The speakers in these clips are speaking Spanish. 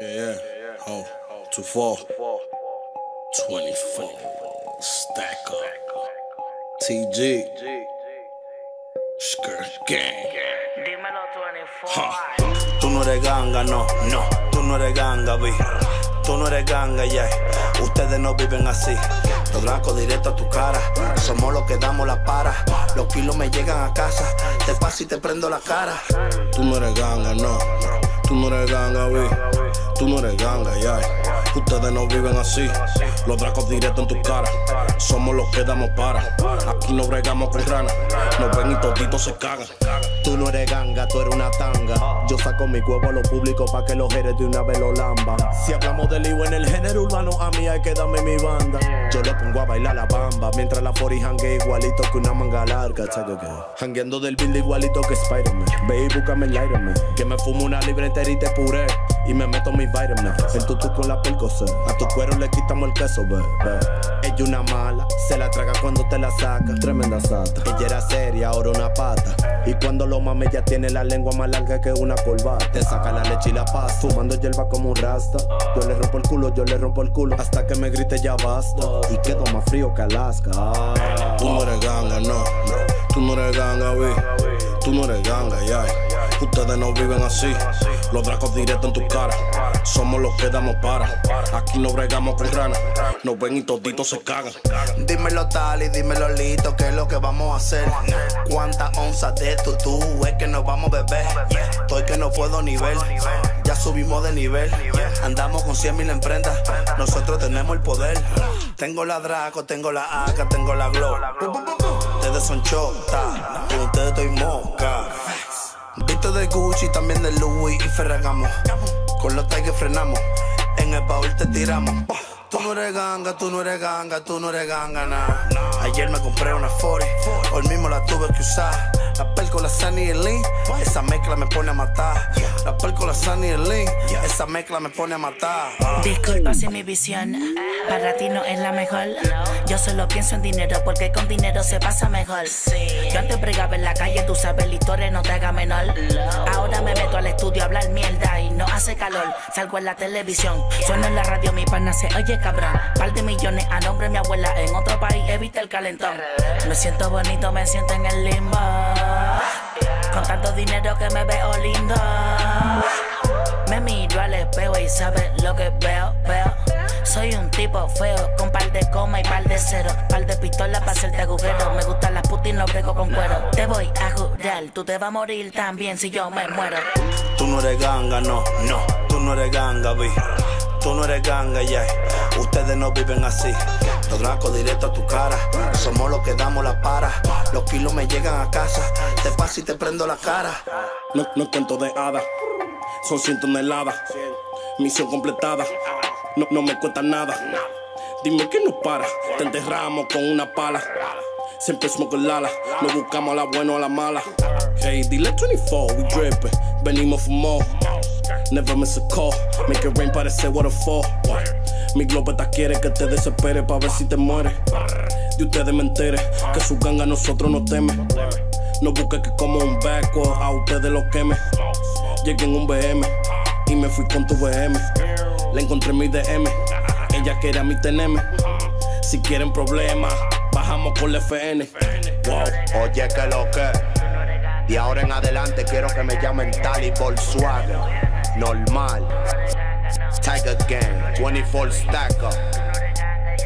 Yeah, yeah. Oh, two four. 24. Stack up. TG. Skirt gang. Dímelo 24. Ha. Tú no eres ganga, no, no. Tú no eres ganga, vi. Tú no eres ganga, yeah. Ustedes no viven así. Los blancos directo a tu cara. Somos los que damos la para. Los kilos me llegan a casa. Te paso y te prendo la cara. Tú no eres ganga, no. Tú no eres ganga, vi. Tú no eres ganga, yeah. Ustedes no viven así. Los dracos directo en tu cara. Somos los que damos para. Aquí no bregamos con rana. Nos ven y toditos se cagan. Tú no eres ganga, tú eres una tanga. Yo saco mi huevo a lo público pa' que los jeres de una vez lo lamban. Si hablamos del lío en el género urbano, a mí hay que darme mi banda. Yo lo pongo a bailar la bamba, mientras la fori hangue igualito que una manga larga, chaco que. Hangueando del build igualito que Spider-Man. Ve y búscame el Iron Man. Que me fumo una libre entera y te puré. Y me meto mis vitamins. En tu con la percocet. A tu cuero le quitamos el queso, ve, ve. Ella una mala, se la traga cuando te la saca. Tremenda sata. Ella era seria, ahora una pata. Y cuando lo mame ya tiene la lengua más larga que una corbata. Te saca la leche y la paz. Fumando hierba como un rasta. Yo le rompo el culo, yo le rompo el culo. Hasta que me grite ya basta. Y quedo más frío que Alaska. Ah. Tú no eres ganga, no. Tú no eres ganga, vi. Tú no eres ganga, ya. Ustedes no viven así. Los dracos directo en tu cara. Somos los que damos para. Aquí no bregamos con rana. Nos ven y toditos se cagan. Dímelo tal y dímelo lito, ¿qué es lo que vamos a hacer? ¿Cuántas onzas de tutú es que nos vamos a beber? Estoy que no puedo ni ver. Ya subimos de nivel. Andamos con 100 mil en prenda. Nosotros tenemos el poder. Tengo la Draco, tengo la AK, tengo la Glow. Ustedes son chota, con ustedes estoy moca. De Gucci, también de Louis y Ferragamo. Con los Tigers frenamos, en el baúl te tiramos. Tú no eres ganga, tú no eres ganga, tú no eres ganga, nah. Ayer me compré una 40, hoy mismo la tuve que usar. La pel con la Sunny y el Lean, esa mezcla me pone a matar. Sunny y mezcla me pone a matar. Disculpa si mi visión para ti no es la mejor. Yo solo pienso en dinero porque con dinero se pasa mejor. Yo antes bregaba en la calle, tú sabes, la historia no te haga menor. Ahora me meto al estudio a hablar mierda hace calor. Salgo en la televisión, sueno en la radio, mi pana se oye cabrón. Par de millones a nombre de mi abuela en otro país, evita el calentón. Me siento bonito, me siento en el limbo. Con tanto dinero que me veo lindo. Me miro al espejo y sabes lo que veo, veo. Soy un tipo feo, con par de coma y par de cero. Par de pistolas para hacerte agujero. Me gustan las putas y no brego con cuero. Te voy a jurar, tú te vas a morir también si yo me muero. Tú no eres ganga, no, no. Tú no eres ganga, vi. Tú no eres ganga, yeah. Ustedes no viven así. Los dracos directo a tu cara. Somos los que damos la para. Los kilos me llegan a casa. Te paso y te prendo la cara. No, no cuento de hadas. Son 100 toneladas. Misión completada. No, no me cuesta nada. Dime que nos para. Te enterramos con una pala. Siempre smoke el ala. No buscamos a la buena o a la mala. Hey, dile 24, we drippin'. Venimos fumo. Never miss a call. Make it rain parece waterfall. Mi globeta quiere que te desespere pa' ver si te mueres. De ustedes me entere que su ganga nosotros no teme. No busque que como un backward a ustedes los queme. Llegué en un BM y me fui con tu BM. Le encontré mi DM. Ella quería mi TNM. Si quieren problemas, bajamos con la FN. Wow. Oye, que lo que. De ahora en adelante quiero que me llamen Tali Volkswagen. Normal. Tiger Gang, 24 Stacker.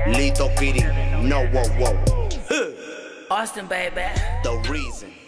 Lito Kitty, no wow wow. Austin, baby. The reason.